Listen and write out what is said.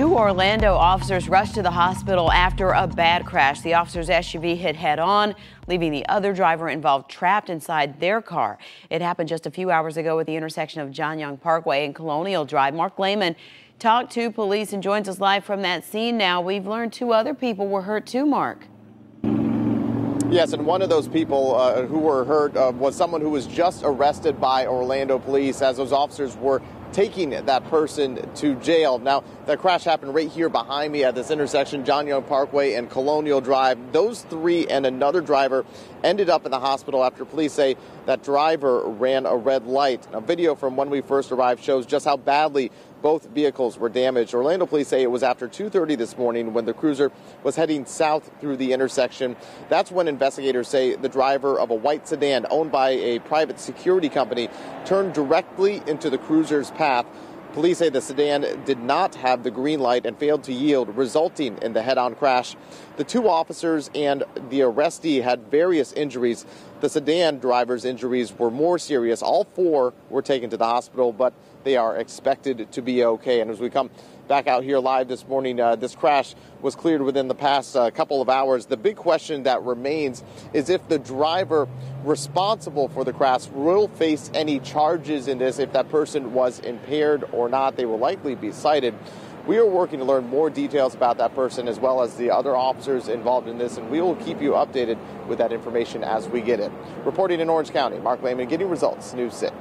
Two Orlando officers rushed to the hospital after a bad crash. The officer's SUV hit head on, leaving the other driver involved trapped inside their car. It happened just a few hours ago at the intersection of John Young Parkway and Colonial Drive. Mark Lehman talked to police and joins us live from that scene now. We've learned two other people were hurt too, Mark. Yes, and one of those people uh, who were hurt uh, was someone who was just arrested by Orlando police as those officers were taking that person to jail. Now, that crash happened right here behind me at this intersection, John Young Parkway and Colonial Drive. Those three and another driver ended up in the hospital after police say that driver ran a red light. A video from when we first arrived shows just how badly both vehicles were damaged. Orlando police say it was after 2:30 this morning when the cruiser was heading south through the intersection. That's when investigators say the driver of a white sedan owned by a private security company turned directly into the cruiser's path. Police say the sedan did not have the green light and failed to yield, resulting in the head on crash. The two officers and the arrestee had various injuries. The sedan driver's injuries were more serious. All four were taken to the hospital, but they are expected to be okay. And as we come back out here live this morning, uh, this crash was cleared within the past uh, couple of hours. The big question that remains is if the driver responsible for the crash will face any charges in this. If that person was impaired or not, they will likely be cited. We are working to learn more details about that person as well as the other officers involved in this, and we will keep you updated with that information as we get it. Reporting in Orange County, Mark Lehman, getting results, News 6.